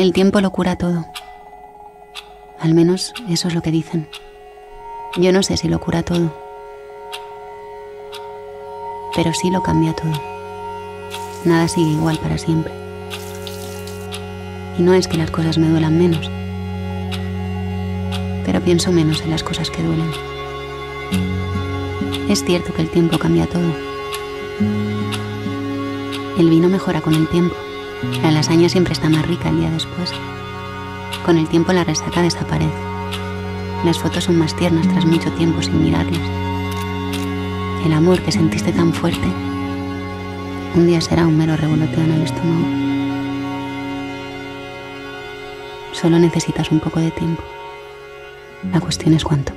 El tiempo lo cura todo. Al menos eso es lo que dicen. Yo no sé si lo cura todo, pero sí lo cambia todo. Nada sigue igual para siempre. Y no es que las cosas me duelan menos, pero pienso menos en las cosas que duelen. Es cierto que el tiempo cambia todo. El vino mejora con el tiempo. La lasaña siempre está más rica el día después. Con el tiempo la resaca desaparece. Las fotos son más tiernas tras mucho tiempo sin mirarlas. El amor que sentiste tan fuerte, un día será un mero revoloteo en el estómago. Solo necesitas un poco de tiempo. La cuestión es cuánto.